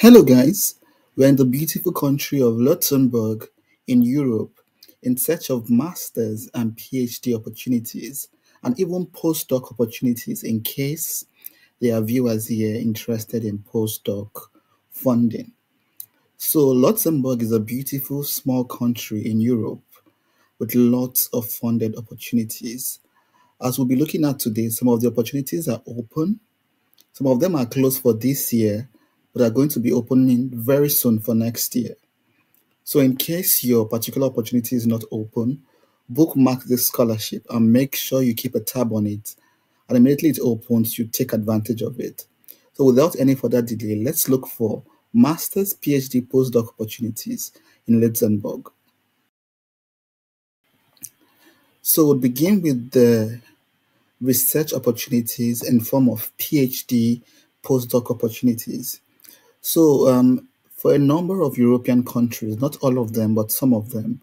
Hello, guys. We're in the beautiful country of Luxembourg in Europe in search of master's and PhD opportunities and even postdoc opportunities in case there are viewers here interested in postdoc funding. So, Luxembourg is a beautiful small country in Europe with lots of funded opportunities. As we'll be looking at today, some of the opportunities are open, some of them are closed for this year, but are going to be opening very soon for next year. So, in case your particular opportunity is not open, bookmark this scholarship and make sure you keep a tab on it. And immediately it opens, you take advantage of it. So, without any further delay, let's look for master's, PhD, postdoc opportunities in Luxembourg. So, we'll begin with the research opportunities in form of PhD, postdoc opportunities. So, um, for a number of European countries, not all of them, but some of them,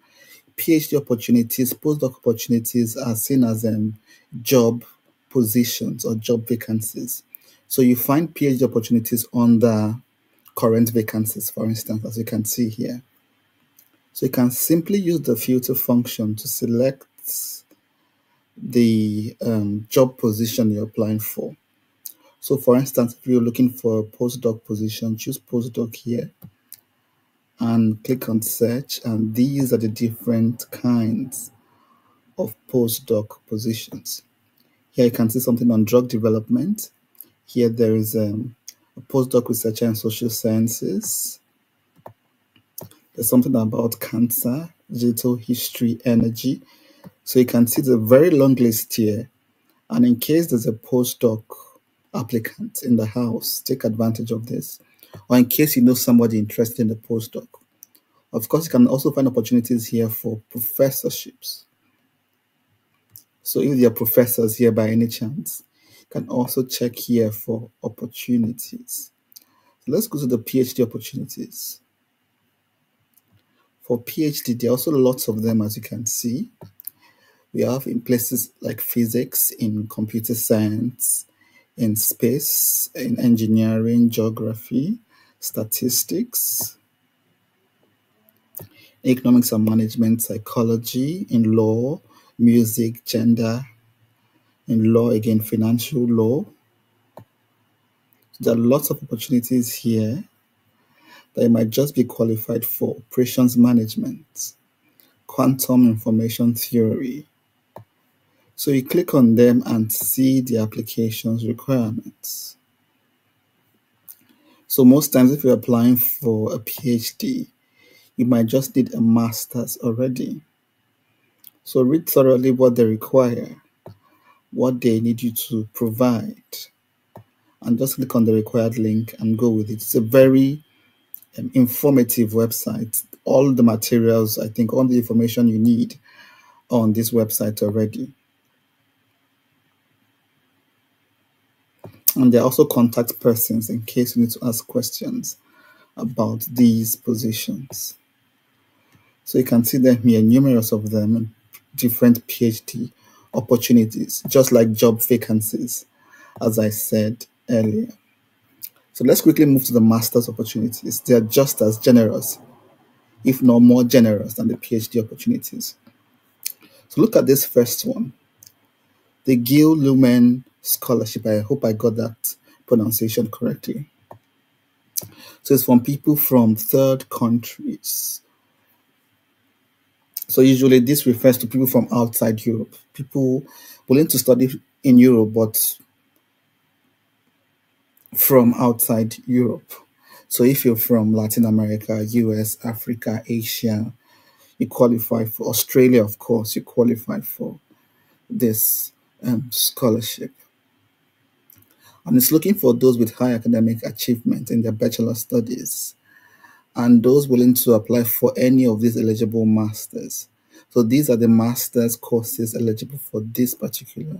PhD opportunities, postdoc opportunities are seen as um, job positions or job vacancies. So you find PhD opportunities under current vacancies, for instance, as you can see here. So you can simply use the filter function to select the um, job position you're applying for. So for instance, if you're looking for a postdoc position, choose postdoc here and click on search. And these are the different kinds of postdoc positions. Here you can see something on drug development. Here there is um, a postdoc researcher in social sciences. There's something about cancer, digital history, energy. So you can see the very long list here. And in case there's a postdoc applicant in the house, take advantage of this. Or in case you know somebody interested in the postdoc. Of course, you can also find opportunities here for professorships. So if there are professors here by any chance, you can also check here for opportunities. So let's go to the PhD opportunities. For PhD, there are also lots of them, as you can see. We have in places like physics, in computer science, in space, in engineering, geography, statistics, economics and management, psychology, in law, music, gender, in law, again, financial law. There are lots of opportunities here that you might just be qualified for operations management, quantum information theory, so you click on them and see the application's requirements. So most times if you're applying for a PhD, you might just need a master's already. So read thoroughly what they require, what they need you to provide, and just click on the required link and go with it. It's a very um, informative website. All the materials, I think, all the information you need on this website already. And there are also contact persons in case you need to ask questions about these positions. So you can see them here, numerous of them, different PhD opportunities, just like job vacancies, as I said earlier. So let's quickly move to the master's opportunities. They are just as generous, if not more generous than the PhD opportunities. So look at this first one. The Gil Lumen scholarship. I hope I got that pronunciation correctly. So it's from people from third countries. So usually this refers to people from outside Europe, people willing to study in Europe, but from outside Europe. So if you're from Latin America, US, Africa, Asia, you qualify for Australia, of course, you qualify for this um, scholarship and it's looking for those with high academic achievement in their bachelor studies and those willing to apply for any of these eligible masters. So these are the master's courses eligible for this particular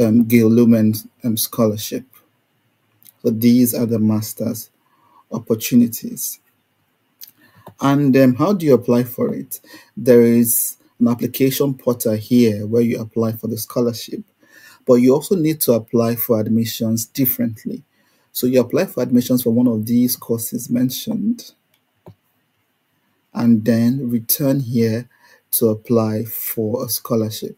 um, Gil Lumen um, scholarship. So these are the master's opportunities. And um, how do you apply for it? There is an application portal here where you apply for the scholarship but you also need to apply for admissions differently. So you apply for admissions for one of these courses mentioned and then return here to apply for a scholarship.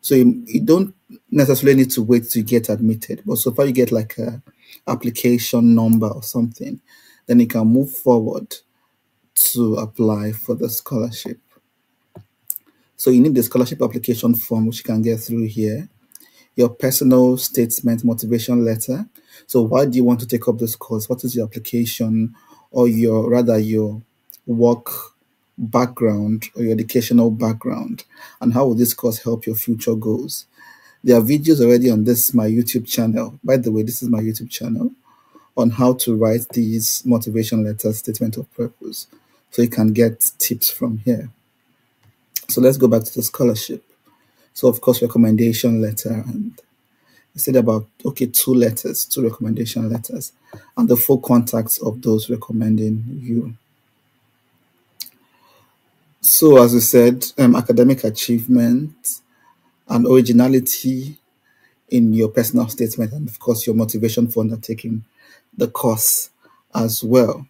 So you, you don't necessarily need to wait to get admitted, but so far you get like a application number or something, then you can move forward to apply for the scholarship. So you need the scholarship application form, which you can get through here, your personal statement, motivation letter. So why do you want to take up this course? What is your application or your rather your work background or your educational background? And how will this course help your future goals? There are videos already on this my YouTube channel. By the way, this is my YouTube channel on how to write these motivation letters, statement of purpose. So you can get tips from here. So let's go back to the scholarship. So of course, recommendation letter and said about okay, two letters, two recommendation letters, and the full contacts of those recommending you. So as we said, um, academic achievement and originality in your personal statement, and of course your motivation for undertaking the course as well.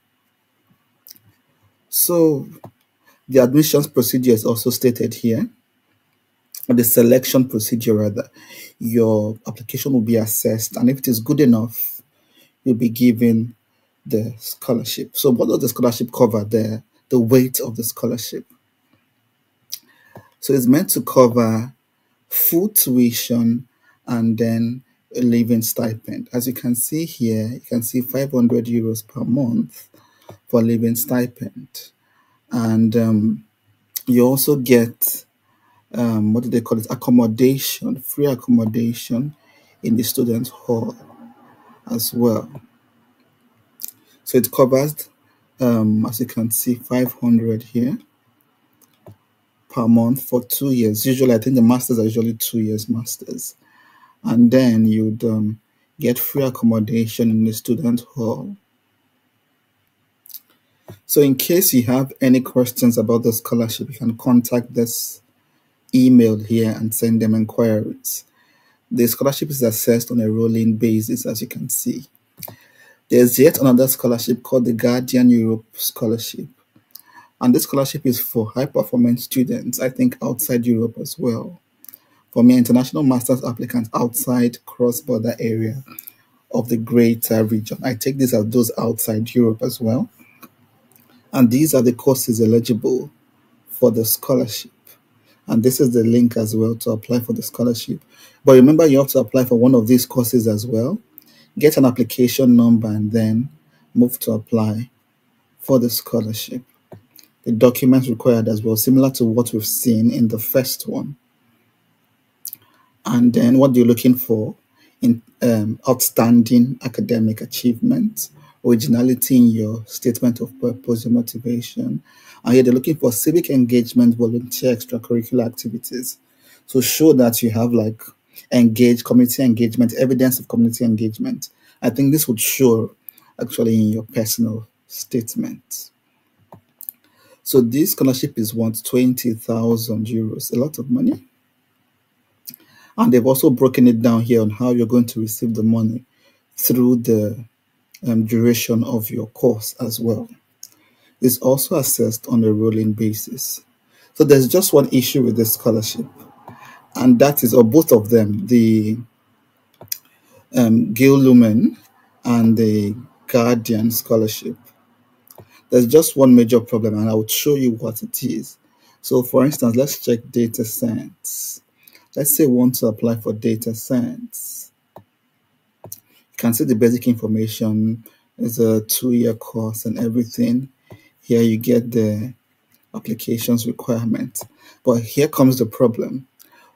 So the admissions procedure is also stated here. The selection procedure, rather, your application will be assessed, and if it is good enough, you'll be given the scholarship. So, what does the scholarship cover? The the weight of the scholarship. So, it's meant to cover full tuition and then a living stipend. As you can see here, you can see 500 euros per month for living stipend and um, you also get um, what do they call it? Accommodation, free accommodation in the student hall as well. So it covers, um, as you can see, 500 here per month for two years. Usually, I think the masters are usually two years masters, and then you'd um, get free accommodation in the student hall so in case you have any questions about the scholarship, you can contact this email here and send them inquiries. The scholarship is assessed on a rolling basis, as you can see. There's yet another scholarship called the Guardian Europe Scholarship. And this scholarship is for high performance students, I think outside Europe as well. For me, international master's applicants outside cross border area of the greater region. I take this as those outside Europe as well and these are the courses eligible for the scholarship. And this is the link as well to apply for the scholarship. But remember, you have to apply for one of these courses as well. Get an application number and then move to apply for the scholarship. The documents required as well, similar to what we've seen in the first one. And then what you're looking for in um, outstanding academic achievements originality in your statement of purpose, your motivation. And here they're looking for civic engagement, volunteer, extracurricular activities. So show that you have like engaged community engagement, evidence of community engagement. I think this would show actually in your personal statement. So this scholarship is worth 20,000 euros, a lot of money. And they've also broken it down here on how you're going to receive the money through the um, duration of your course as well. It's also assessed on a rolling basis. So there's just one issue with the scholarship, and that is, or both of them, the um, Gil Lumen and the Guardian scholarship. There's just one major problem, and I will show you what it is. So, for instance, let's check data science. Let's say we want to apply for data science can see the basic information. It's a two-year course and everything. Here you get the applications requirement. But here comes the problem.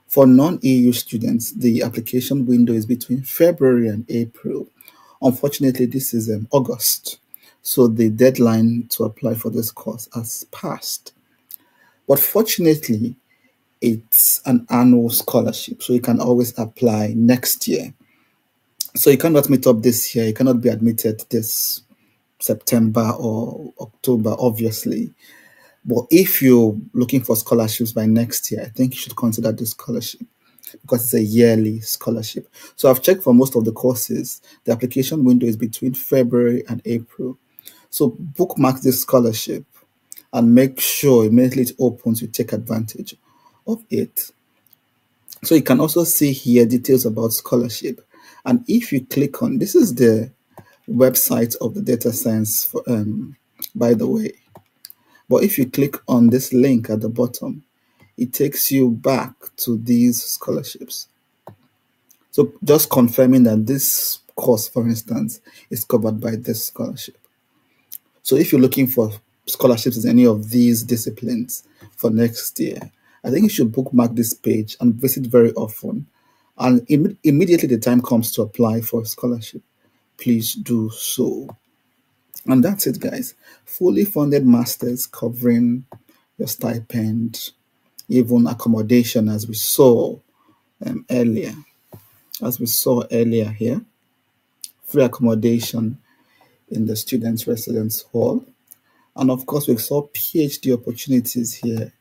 For non-EU students, the application window is between February and April. Unfortunately, this is um, August. So the deadline to apply for this course has passed. But fortunately, it's an annual scholarship, so you can always apply next year. So you cannot meet up this year. You cannot be admitted this September or October, obviously. But if you're looking for scholarships by next year, I think you should consider this scholarship. because it's a yearly scholarship. So I've checked for most of the courses. The application window is between February and April. So bookmark this scholarship and make sure immediately it opens, you take advantage of it. So you can also see here details about scholarship. And if you click on, this is the website of the data science, for, um, by the way. But if you click on this link at the bottom, it takes you back to these scholarships. So just confirming that this course, for instance, is covered by this scholarship. So if you're looking for scholarships in any of these disciplines for next year, I think you should bookmark this page and visit very often. And Im immediately the time comes to apply for a scholarship, please do so. And that's it, guys. Fully funded masters covering your stipend, even accommodation, as we saw um, earlier. As we saw earlier here, free accommodation in the students' residence hall. And of course, we saw PhD opportunities here,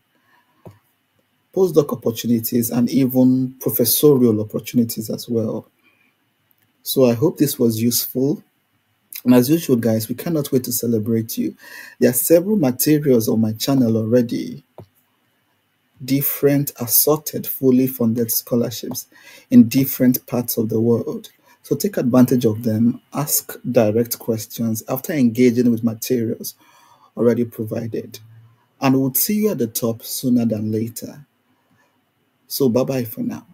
postdoc opportunities, and even professorial opportunities as well. So I hope this was useful. And as usual, guys, we cannot wait to celebrate you. There are several materials on my channel already, different assorted, fully funded scholarships in different parts of the world. So take advantage of them, ask direct questions after engaging with materials already provided. And we'll see you at the top sooner than later. So bye bye for now.